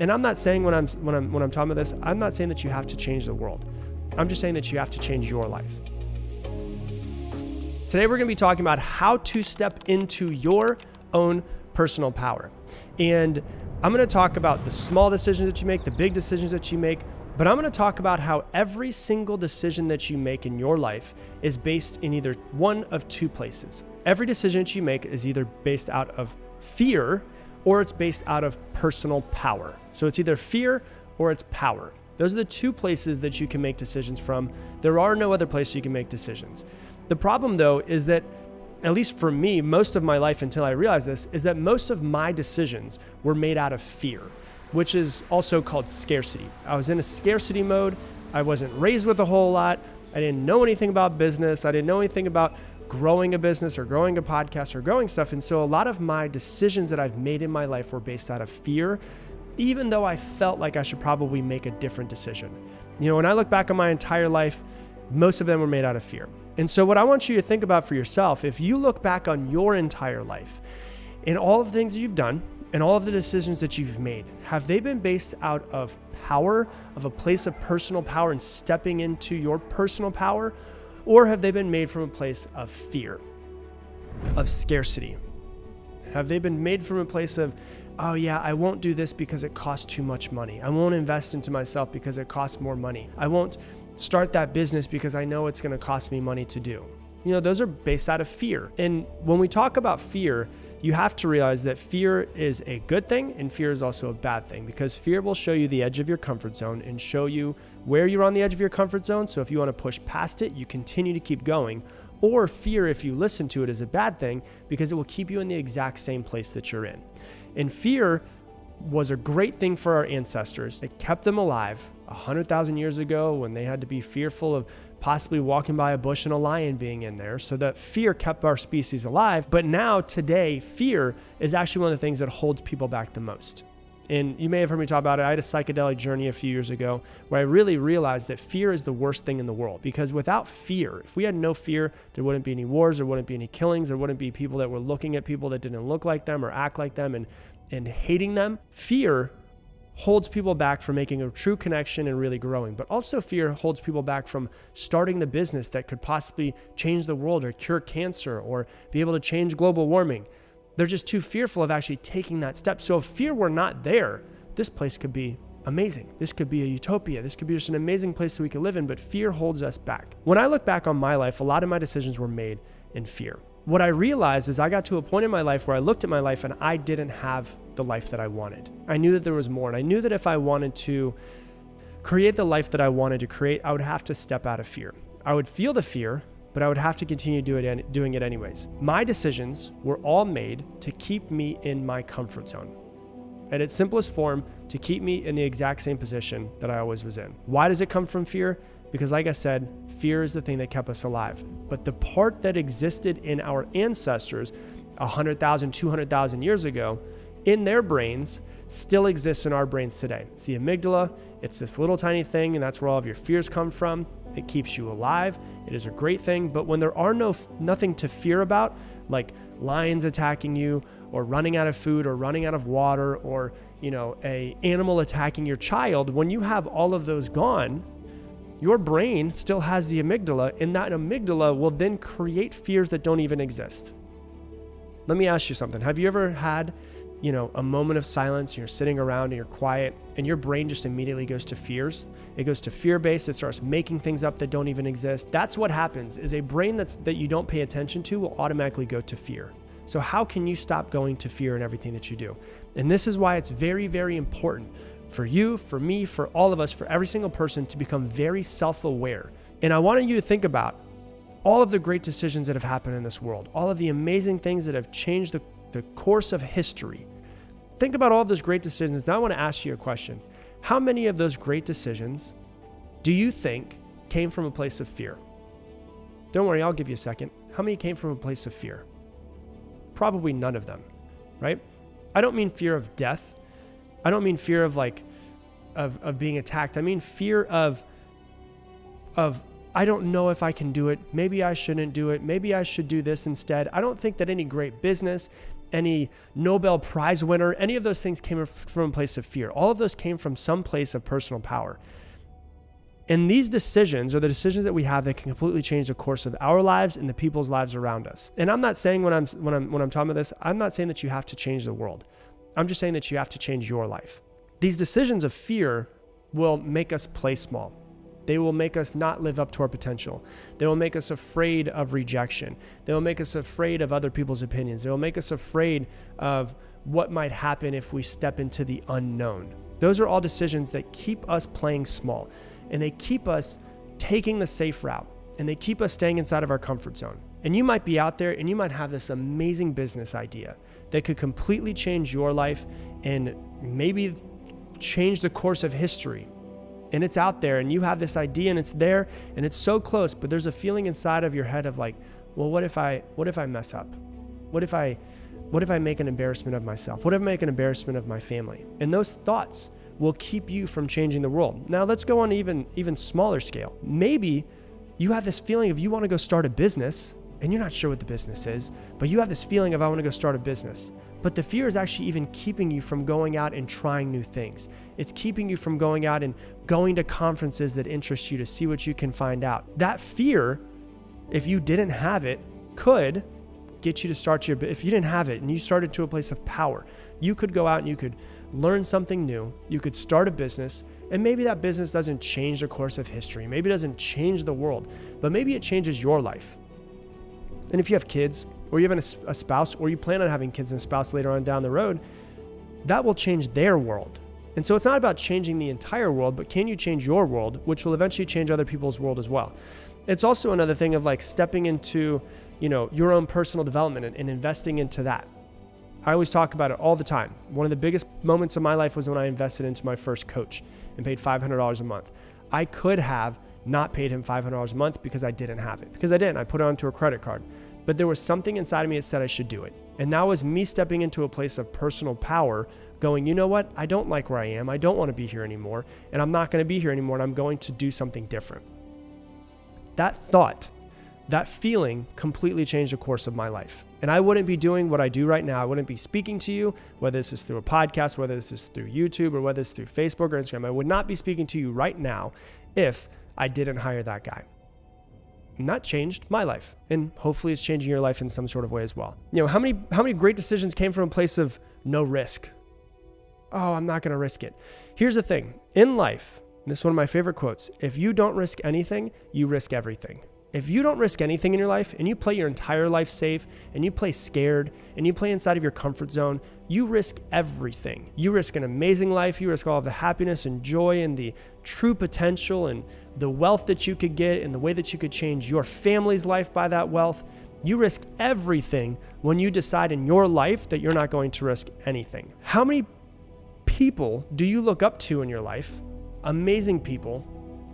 And I'm not saying when I'm when I'm when I'm talking about this, I'm not saying that you have to change the world. I'm just saying that you have to change your life. Today we're going to be talking about how to step into your own personal power. And I'm going to talk about the small decisions that you make, the big decisions that you make, but I'm going to talk about how every single decision that you make in your life is based in either one of two places. Every decision that you make is either based out of fear or it's based out of personal power. So it's either fear or it's power. Those are the two places that you can make decisions from. There are no other places you can make decisions. The problem, though, is that, at least for me, most of my life until I realized this, is that most of my decisions were made out of fear, which is also called scarcity. I was in a scarcity mode. I wasn't raised with a whole lot. I didn't know anything about business. I didn't know anything about growing a business or growing a podcast or growing stuff. And so a lot of my decisions that I've made in my life were based out of fear, even though I felt like I should probably make a different decision. You know, when I look back on my entire life, most of them were made out of fear. And so, what I want you to think about for yourself, if you look back on your entire life and all of the things that you've done and all of the decisions that you've made, have they been based out of power, of a place of personal power and stepping into your personal power? Or have they been made from a place of fear, of scarcity? Have they been made from a place of, oh yeah, I won't do this because it costs too much money. I won't invest into myself because it costs more money. I won't start that business because I know it's going to cost me money to do. You know, those are based out of fear. And when we talk about fear, you have to realize that fear is a good thing and fear is also a bad thing because fear will show you the edge of your comfort zone and show you where you're on the edge of your comfort zone. So if you want to push past it, you continue to keep going. Or fear, if you listen to it, is a bad thing because it will keep you in the exact same place that you're in. And fear was a great thing for our ancestors. It kept them alive 100,000 years ago when they had to be fearful of possibly walking by a bush and a lion being in there. So that fear kept our species alive. But now, today, fear is actually one of the things that holds people back the most. And you may have heard me talk about it. I had a psychedelic journey a few years ago where I really realized that fear is the worst thing in the world because without fear, if we had no fear, there wouldn't be any wars, there wouldn't be any killings, there wouldn't be people that were looking at people that didn't look like them or act like them and, and hating them. Fear holds people back from making a true connection and really growing. But also, fear holds people back from starting the business that could possibly change the world or cure cancer or be able to change global warming. They're just too fearful of actually taking that step. So if fear were not there, this place could be amazing. This could be a utopia. This could be just an amazing place that we could live in, but fear holds us back. When I look back on my life, a lot of my decisions were made in fear. What I realized is I got to a point in my life where I looked at my life and I didn't have the life that I wanted. I knew that there was more, and I knew that if I wanted to create the life that I wanted to create, I would have to step out of fear. I would feel the fear, but I would have to continue do it, doing it anyways. My decisions were all made to keep me in my comfort zone. At its simplest form, to keep me in the exact same position that I always was in. Why does it come from fear? Because, like I said, fear is the thing that kept us alive. But the part that existed in our ancestors 100,000, 200,000 years ago in their brains still exists in our brains today. It's the amygdala, it's this little tiny thing, and that's where all of your fears come from. It keeps you alive. It is a great thing. But when there are no nothing to fear about, like lions attacking you, or running out of food, or running out of water, or you know, a animal attacking your child, when you have all of those gone, your brain still has the amygdala, and that amygdala will then create fears that don't even exist. Let me ask you something. Have you ever had you know, a moment of silence, you're sitting around and you're quiet, and your brain just immediately goes to fears. It goes to fear based, it starts making things up that don't even exist. That's what happens is a brain that's that you don't pay attention to will automatically go to fear. So how can you stop going to fear in everything that you do? And this is why it's very, very important for you, for me, for all of us, for every single person to become very self-aware. And I wanted you to think about all of the great decisions that have happened in this world, all of the amazing things that have changed the, the course of history think about all those great decisions. Now I want to ask you a question. How many of those great decisions do you think came from a place of fear? Don't worry, I'll give you a second. How many came from a place of fear? Probably none of them, right? I don't mean fear of death. I don't mean fear of like of, of being attacked. I mean fear of of I don't know if I can do it. Maybe I shouldn't do it. Maybe I should do this instead. I don't think that any great business, any Nobel Prize winner. Any of those things came from a place of fear. All of those came from some place of personal power. And these decisions are the decisions that we have that can completely change the course of our lives and the people's lives around us. And I'm not saying when I'm when I'm when I'm talking about this, I'm not saying that you have to change the world. I'm just saying that you have to change your life. These decisions of fear will make us play small. They will make us not live up to our potential. They will make us afraid of rejection. They will make us afraid of other people's opinions. They will make us afraid of what might happen if we step into the unknown. Those are all decisions that keep us playing small and they keep us taking the safe route and they keep us staying inside of our comfort zone. And you might be out there and you might have this amazing business idea that could completely change your life and maybe change the course of history. And it's out there and you have this idea and it's there and it's so close, but there's a feeling inside of your head of like, well, what if I what if I mess up? What if I what if I make an embarrassment of myself? What if I make an embarrassment of my family? And those thoughts will keep you from changing the world. Now let's go on even even smaller scale. Maybe you have this feeling of you want to go start a business and you're not sure what the business is, but you have this feeling of I want to go start a business. But the fear is actually even keeping you from going out and trying new things. It's keeping you from going out and going to conferences that interest you to see what you can find out. That fear, if you didn't have it, could get you to start your if you didn't have it and you started to a place of power, you could go out and you could learn something new, you could start a business, and maybe that business doesn't change the course of history, maybe it doesn't change the world, but maybe it changes your life. And if you have kids, or you have a spouse, or you plan on having kids and a spouse later on down the road, that will change their world. And so it's not about changing the entire world, but can you change your world, which will eventually change other people's world as well. It's also another thing of like stepping into, you know, your own personal development and, and investing into that. I always talk about it all the time. One of the biggest moments of my life was when I invested into my first coach and paid $500 a month. I could have not paid him $500 a month because I didn't have it, because I didn't. I put it onto a credit card. But there was something inside of me that said I should do it. And that was me stepping into a place of personal power, going, you know what? I don't like where I am. I don't want to be here anymore. And I'm not going to be here anymore. And I'm going to do something different. That thought that feeling completely changed the course of my life. And I wouldn't be doing what I do right now. I wouldn't be speaking to you, whether this is through a podcast, whether this is through YouTube, or whether it's through Facebook or Instagram. I would not be speaking to you right now if I didn't hire that guy. And that changed my life. And hopefully it's changing your life in some sort of way as well. You know, how many how many great decisions came from a place of no risk? Oh, I'm not gonna risk it. Here's the thing. In life, this is one of my favorite quotes. If you don't risk anything, you risk everything. If you don't risk anything in your life and you play your entire life safe and you play scared and you play inside of your comfort zone, you risk everything. You risk an amazing life. You risk all of the happiness and joy and the true potential and the wealth that you could get and the way that you could change your family's life by that wealth. You risk everything when you decide in your life that you're not going to risk anything. How many people do you look up to in your life? Amazing people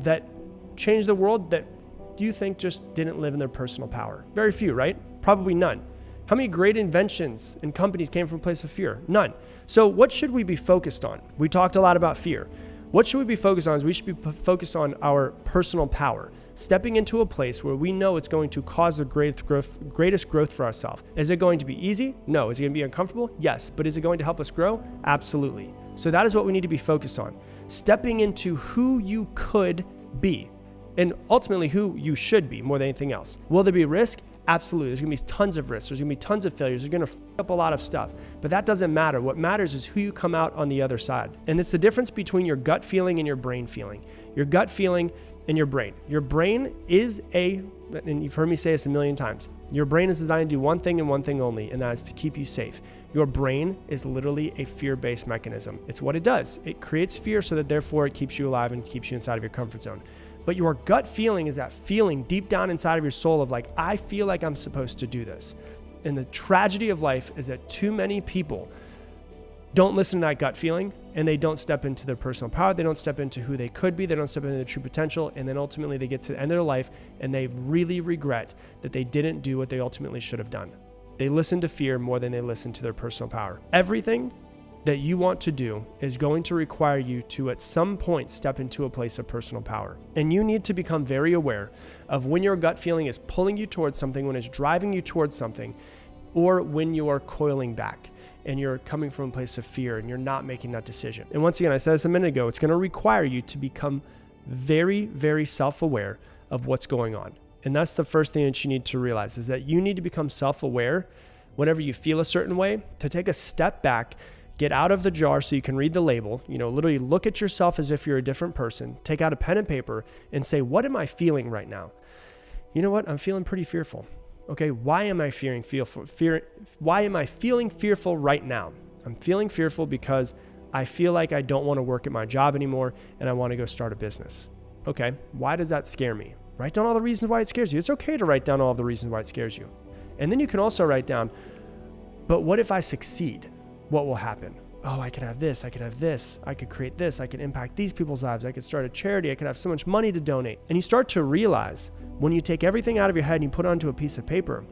that change the world that do you think just didn't live in their personal power? Very few, right? Probably none. How many great inventions and companies came from a place of fear? None. So, what should we be focused on? We talked a lot about fear. What should we be focused on? Is we should be focused on our personal power, stepping into a place where we know it's going to cause the greatest growth, greatest growth for ourselves. Is it going to be easy? No. Is it going to be uncomfortable? Yes. But is it going to help us grow? Absolutely. So that is what we need to be focused on. Stepping into who you could be and ultimately who you should be more than anything else. Will there be risk? Absolutely. There's gonna be tons of risks. There's gonna be tons of failures. There's gonna f up a lot of stuff. But that doesn't matter. What matters is who you come out on the other side. And it's the difference between your gut feeling and your brain feeling. Your gut feeling and your brain. Your brain is a, and you've heard me say this a million times, your brain is designed to do one thing and one thing only, and that is to keep you safe. Your brain is literally a fear based mechanism. It's what it does. It creates fear so that therefore it keeps you alive and keeps you inside of your comfort zone. But your gut feeling is that feeling deep down inside of your soul of like, I feel like I'm supposed to do this. And the tragedy of life is that too many people don't listen to that gut feeling and they don't step into their personal power. They don't step into who they could be. They don't step into their true potential. And then ultimately they get to the end of their life and they really regret that they didn't do what they ultimately should have done. They listen to fear more than they listen to their personal power. Everything that you want to do is going to require you to at some point step into a place of personal power. And you need to become very aware of when your gut feeling is pulling you towards something, when it's driving you towards something, or when you're coiling back and you're coming from a place of fear and you're not making that decision. And once again, I said this a minute ago, it's going to require you to become very, very self aware of what's going on. And that's the first thing that you need to realize is that you need to become self aware whenever you feel a certain way to take a step back get out of the jar so you can read the label. You know literally look at yourself as if you're a different person. Take out a pen and paper and say what am i feeling right now? You know what? I'm feeling pretty fearful. Okay why am i fearing fearful fear why am i feeling fearful right now? I'm feeling fearful because i feel like i don't want to work at my job anymore and i want to go start a business. Okay why does that scare me? Write down all the reasons why it scares you. It's okay to write down all the reasons why it scares you. And then you can also write down but what if i succeed what will happen. Oh, I could have this, I could have this, I could create this, I could impact these people's lives, I could start a charity, I could have so much money to donate. And you start to realize when you take everything out of your head and you put it onto a piece of paper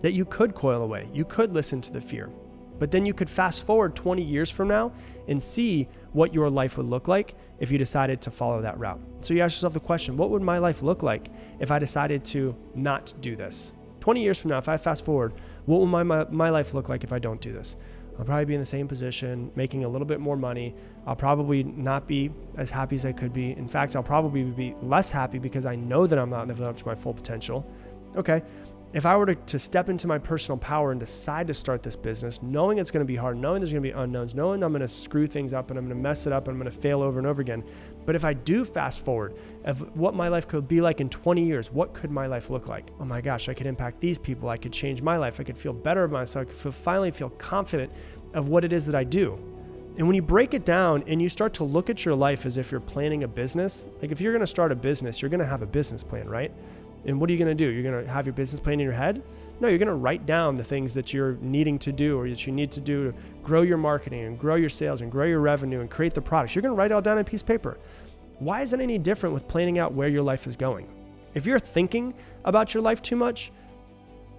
that you could coil away, you could listen to the fear. But then you could fast forward 20 years from now and see what your life would look like if you decided to follow that route. So you ask yourself the question what would my life look like if I decided to not do this? 20 years from now, if I fast forward, what will my, my, my life look like if I don't do this? I'll probably be in the same position, making a little bit more money. I'll probably not be as happy as I could be. In fact, I'll probably be less happy because I know that I'm not living up to my full potential. Okay, if I were to, to step into my personal power and decide to start this business, knowing it's going to be hard, knowing there's going to be unknowns, knowing I'm going to screw things up and I'm going to mess it up and I'm going to fail over and over again. But if I do fast forward of what my life could be like in 20 years, what could my life look like? Oh my gosh, I could impact these people. I could change my life. I could feel better about myself. I could feel, finally feel confident of what it is that I do. And when you break it down and you start to look at your life as if you're planning a business, like if you're going to start a business, you're going to have a business plan, right? And what are you going to do? You're going to have your business plan in your head? No, you're going to write down the things that you're needing to do or that you need to do to grow your marketing and grow your sales and grow your revenue and create the products. You're going to write it all down on a piece of paper. Why is it any different with planning out where your life is going? If you're thinking about your life too much,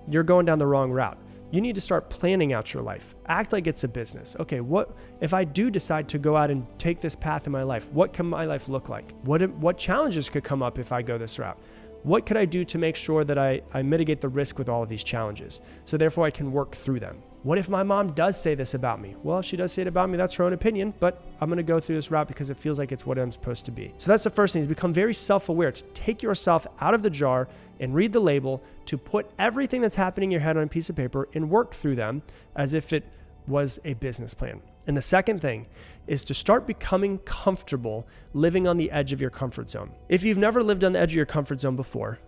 you're going down the wrong route. You need to start planning out your life. Act like it's a business. Okay, what if I do decide to go out and take this path in my life? What can my life look like? What what challenges could come up if I go this route? What could I do to make sure that I, I mitigate the risk with all of these challenges? So therefore I can work through them. What if my mom does say this about me? Well, she does say it about me. That's her own opinion, but I'm going to go through this route because it feels like it's what I'm supposed to be. So that's the first thing is become very self-aware. To take yourself out of the jar and read the label to put everything that's happening in your head on a piece of paper and work through them as if it was a business plan. And the second thing is to start becoming comfortable living on the edge of your comfort zone. If you've never lived on the edge of your comfort zone before,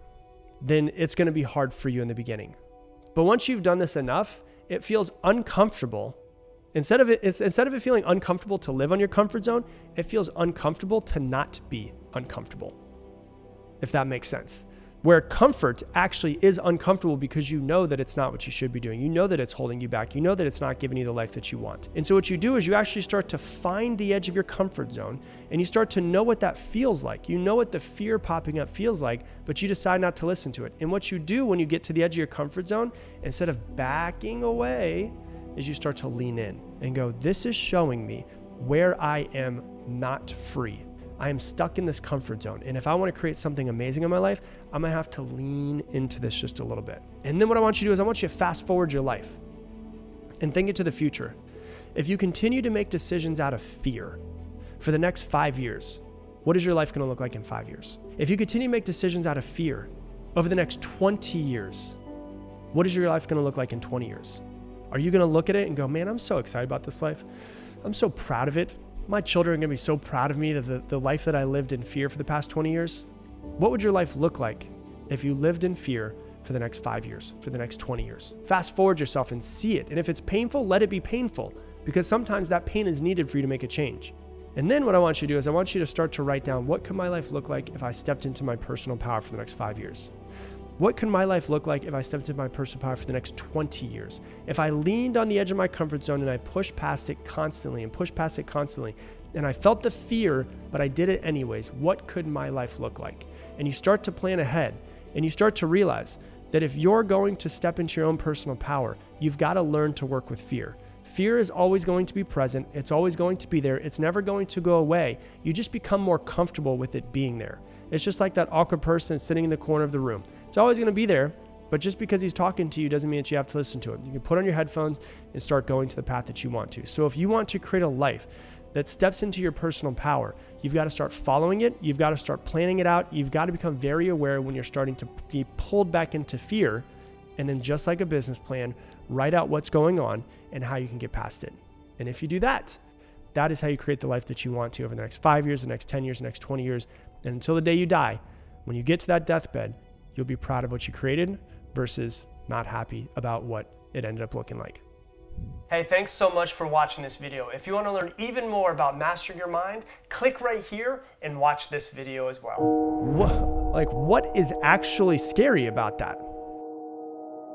then it's going to be hard for you in the beginning. But once you've done this enough, it feels uncomfortable. Instead of it, instead of it feeling uncomfortable to live on your comfort zone, it feels uncomfortable to not be uncomfortable. If that makes sense where comfort actually is uncomfortable because you know that it's not what you should be doing. You know that it's holding you back. You know that it's not giving you the life that you want. And so, what you do is you actually start to find the edge of your comfort zone and you start to know what that feels like. You know what the fear popping up feels like, but you decide not to listen to it. And what you do when you get to the edge of your comfort zone, instead of backing away, is you start to lean in and go, This is showing me where I am not free. I am stuck in this comfort zone. And if I want to create something amazing in my life, I'm going to have to lean into this just a little bit. And then what I want you to do is I want you to fast forward your life and think into the future. If you continue to make decisions out of fear for the next five years, what is your life going to look like in five years? If you continue to make decisions out of fear over the next 20 years, what is your life going to look like in 20 years? Are you going to look at it and go, man, I'm so excited about this life? I'm so proud of it my children are going to be so proud of me that the, the life that I lived in fear for the past 20 years. What would your life look like if you lived in fear for the next five years, for the next 20 years? Fast forward yourself and see it. And if it's painful, let it be painful because sometimes that pain is needed for you to make a change. And then what I want you to do is I want you to start to write down what could my life look like if I stepped into my personal power for the next five years? What could my life look like if I stepped into my personal power for the next 20 years? If I leaned on the edge of my comfort zone and I pushed past it constantly and pushed past it constantly, and I felt the fear, but I did it anyways, what could my life look like? And you start to plan ahead and you start to realize that if you're going to step into your own personal power, you've got to learn to work with fear. Fear is always going to be present. It's always going to be there. It's never going to go away. You just become more comfortable with it being there. It's just like that awkward person sitting in the corner of the room. It's always going to be there, But just because he's talking to you doesn't mean that you have to listen to him. You can put on your headphones and start going to the path that you want to. So if you want to create a life that steps into your personal power, you've got to start following it. You've got to start planning it out. You've got to become very aware when you're starting to be pulled back into fear. And then, just like a business plan, write out what's going on and how you can get past it. And if you do that, that is how you create the life that you want to over the next five years, the next 10 years, the next 20 years. And until the day you die, when you get to that deathbed, you'll be proud of what you created versus not happy about what it ended up looking like. Hey, thanks so much for watching this video. If you want to learn even more about mastering your mind, click right here and watch this video as well. What, like, what is actually scary about that?